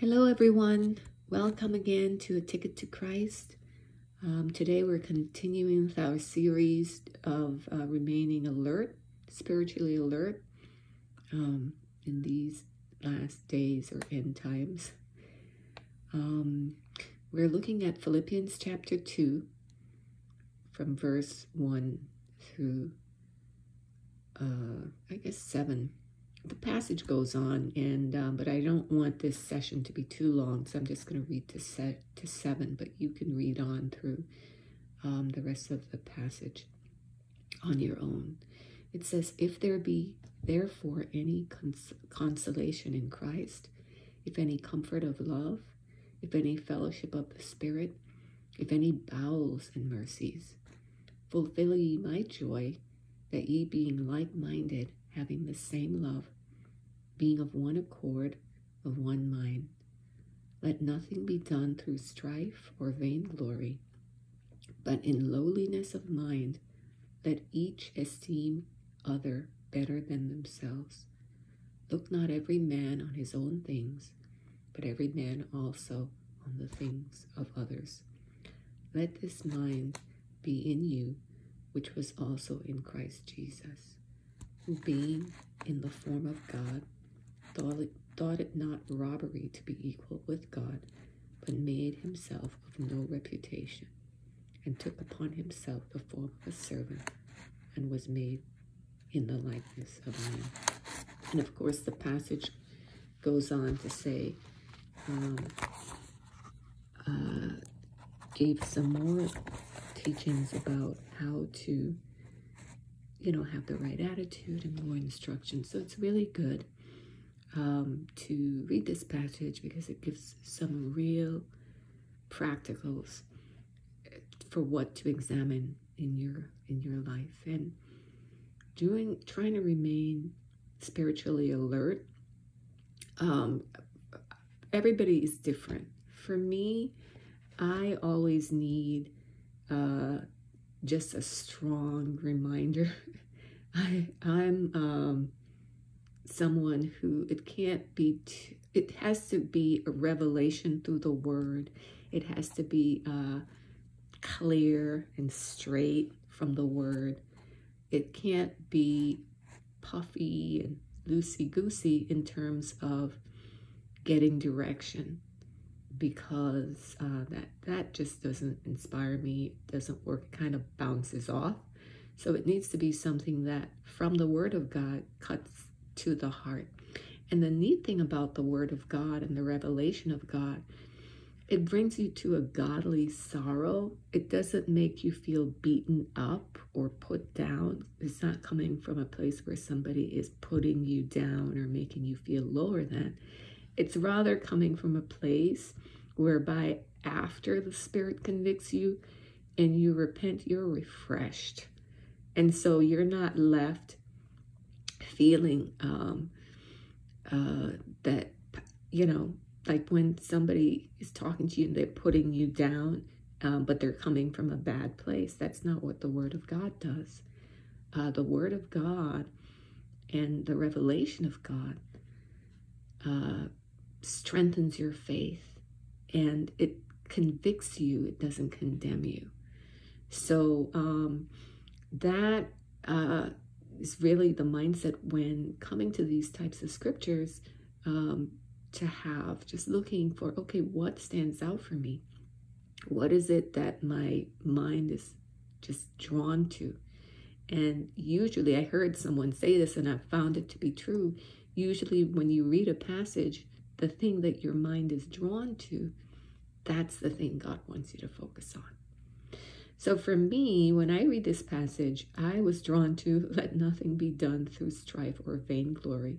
Hello, everyone. Welcome again to A Ticket to Christ. Um, today, we're continuing with our series of uh, remaining alert, spiritually alert, um, in these last days or end times. Um, we're looking at Philippians chapter 2, from verse 1 through, uh, I guess, 7 the passage goes on, and um, but I don't want this session to be too long, so I'm just going to read to set to seven. But you can read on through um, the rest of the passage on your own. It says, "If there be therefore any cons consolation in Christ, if any comfort of love, if any fellowship of the Spirit, if any bowels and mercies, fulfill ye my joy, that ye being like-minded." Having the same love, being of one accord, of one mind. Let nothing be done through strife or vainglory, but in lowliness of mind, let each esteem other better than themselves. Look not every man on his own things, but every man also on the things of others. Let this mind be in you, which was also in Christ Jesus who being in the form of God, thought it, thought it not robbery to be equal with God, but made himself of no reputation, and took upon himself the form of a servant, and was made in the likeness of man. And of course, the passage goes on to say, um, uh, gave some more teachings about how to you know, have the right attitude and more instruction. So it's really good um, to read this passage because it gives some real practicals for what to examine in your in your life and doing trying to remain spiritually alert um everybody is different for me i always need uh just a strong reminder. I I'm um, someone who it can't be. It has to be a revelation through the Word. It has to be uh, clear and straight from the Word. It can't be puffy and loosey goosey in terms of getting direction because uh, that that just doesn't inspire me. Doesn't work. It kind of bounces off. So it needs to be something that from the Word of God cuts to the heart. And the neat thing about the Word of God and the revelation of God, it brings you to a godly sorrow. It doesn't make you feel beaten up or put down. It's not coming from a place where somebody is putting you down or making you feel lower than. It's rather coming from a place whereby after the Spirit convicts you and you repent, you're refreshed. And so you're not left feeling um, uh, that, you know, like when somebody is talking to you and they're putting you down, um, but they're coming from a bad place. That's not what the Word of God does. Uh, the Word of God and the revelation of God uh, strengthens your faith and it convicts you, it doesn't condemn you. So um, that uh, is really the mindset when coming to these types of scriptures um, to have, just looking for, okay, what stands out for me? What is it that my mind is just drawn to? And usually, I heard someone say this and I found it to be true. Usually, when you read a passage, the thing that your mind is drawn to, that's the thing God wants you to focus on. So for me, when I read this passage, I was drawn to let nothing be done through strife or vainglory,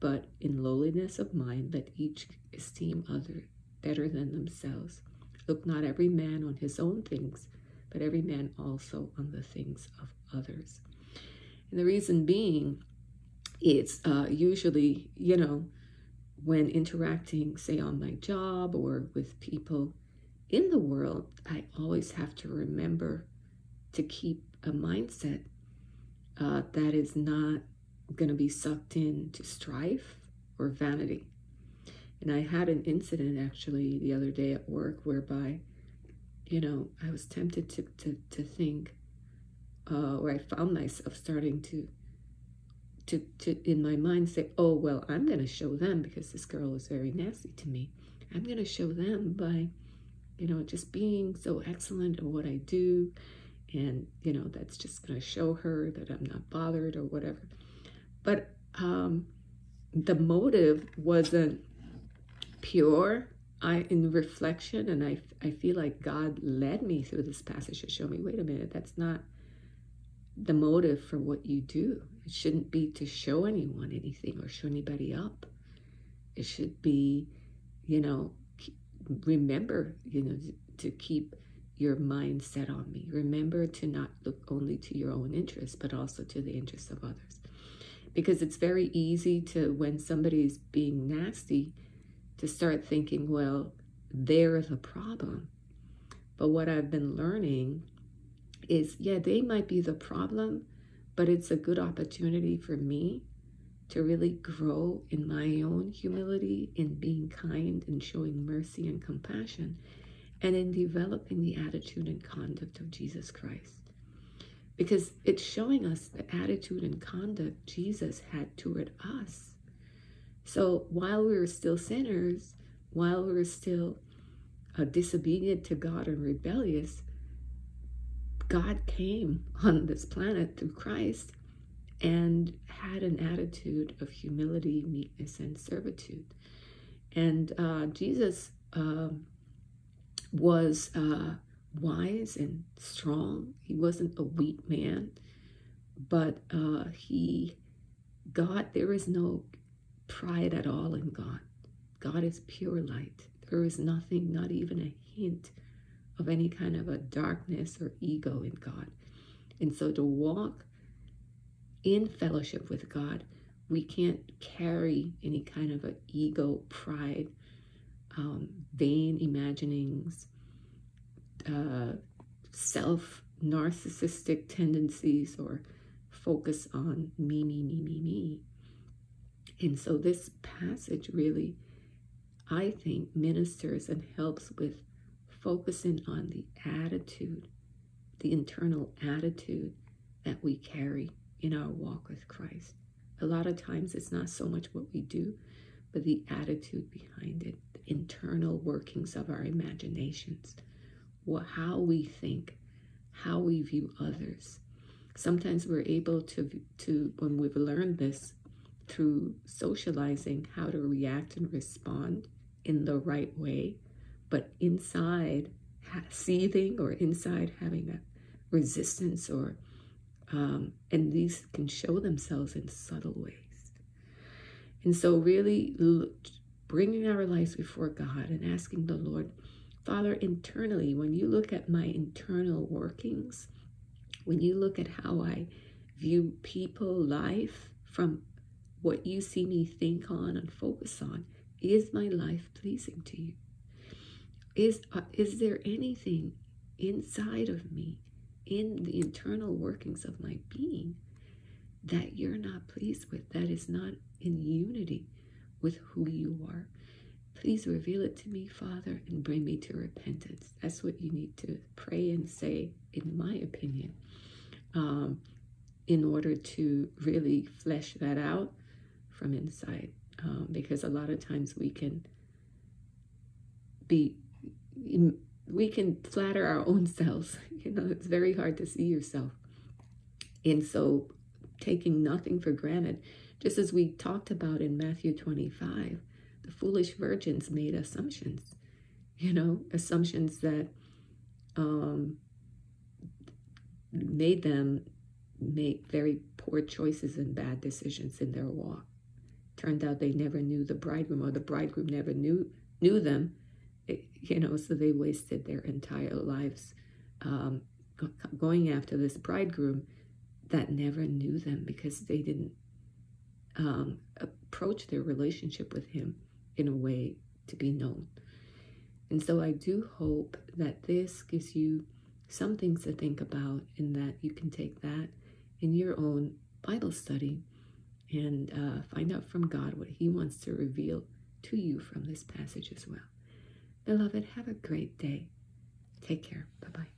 but in lowliness of mind, let each esteem other better than themselves. Look not every man on his own things, but every man also on the things of others. And the reason being, it's uh, usually, you know, when interacting, say, on my job or with people in the world, I always have to remember to keep a mindset uh, that is not going to be sucked into strife or vanity. And I had an incident actually the other day at work whereby, you know, I was tempted to, to, to think, uh, or I found myself starting to, to, to, in my mind say, oh, well, I'm going to show them because this girl is very nasty to me. I'm going to show them by, you know, just being so excellent at what I do. And, you know, that's just going to show her that I'm not bothered or whatever. But um, the motive wasn't pure I in reflection and I, I feel like God led me through this passage to show me wait a minute that's not the motive for what you do it shouldn't be to show anyone anything or show anybody up. It should be you know remember you know to keep your mind set on me. Remember to not look only to your own interests but also to the interests of others. Because it's very easy to when somebody's being nasty to start thinking, well, they're the problem. But what I've been learning is, yeah, they might be the problem, but it's a good opportunity for me to really grow in my own humility, in being kind and showing mercy and compassion, and in developing the attitude and conduct of Jesus Christ. Because it's showing us the attitude and conduct Jesus had toward us. So while we were still sinners, while we were still uh, disobedient to God and rebellious, God came on this planet through Christ and had an attitude of humility, meekness, and servitude. And uh, Jesus uh, was uh, wise and strong. He wasn't a weak man, but uh, he, God, there is no pride at all in God. God is pure light. There is nothing, not even a hint of any kind of a darkness or ego in God. And so to walk in fellowship with God, we can't carry any kind of an ego, pride, um, vain imaginings, uh, self narcissistic tendencies, or focus on me, me, me, me, me. And so this passage really, I think, ministers and helps with focusing on the attitude, the internal attitude that we carry in our walk with Christ. A lot of times it's not so much what we do, but the attitude behind it, the internal workings of our imaginations, how we think, how we view others. Sometimes we're able to, to when we've learned this, through socializing how to react and respond in the right way, but inside seething or inside having that resistance or um, and these can show themselves in subtle ways. And so really bringing our lives before God and asking the Lord, Father, internally, when you look at my internal workings, when you look at how I view people, life from what you see me think on and focus on, is my life pleasing to you? Is, uh, is there anything inside of me, in the internal workings of my being, that you're not pleased with, that is not in unity with who you are? Please reveal it to me, Father, and bring me to repentance. That's what you need to pray and say, in my opinion, um, in order to really flesh that out from inside um, because a lot of times we can be we can flatter our own selves. You know it's very hard to see yourself. And so taking nothing for granted just as we talked about in matthew 25 the foolish virgins made assumptions. You know assumptions that um, made them make very poor choices and bad decisions in their walk. Turned out they never knew the bridegroom, or the bridegroom never knew knew them. You know, so they wasted their entire lives um, going after this bridegroom that never knew them because they didn't um, approach their relationship with him in a way to be known. And so I do hope that this gives you some things to think about and that you can take that in your own Bible study and uh, find out from God what He wants to reveal to you from this passage as well. Beloved, have a great day. Take care. Bye bye.